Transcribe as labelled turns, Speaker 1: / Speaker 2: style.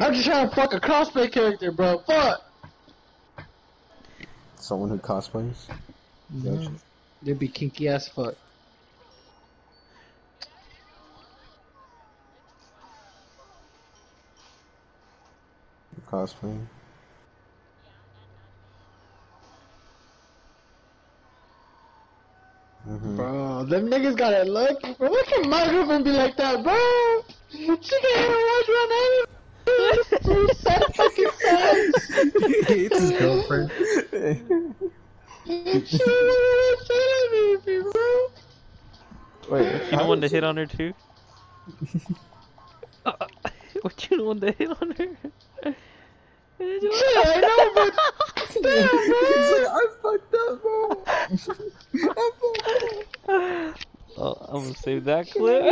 Speaker 1: I'm just trying to fuck a cosplay character, bro. Fuck.
Speaker 2: Someone who cosplays. No.
Speaker 1: They'd be kinky as fuck.
Speaker 2: Cosplaying. Mm-hmm.
Speaker 1: Bro, them niggas got it lucky, bro. Look at my girlfriend be like that, bro. She can hit a watch run out
Speaker 3: it's his girlfriend.
Speaker 1: She don't say me.
Speaker 2: Wait,
Speaker 4: You don't want to hit on her too? what you don't want to hit on her?
Speaker 1: Yeah, I know, but damn, bro.
Speaker 3: He's like, I fucked up, bro. I fucked up.
Speaker 4: Oh, I'm gonna save that clip.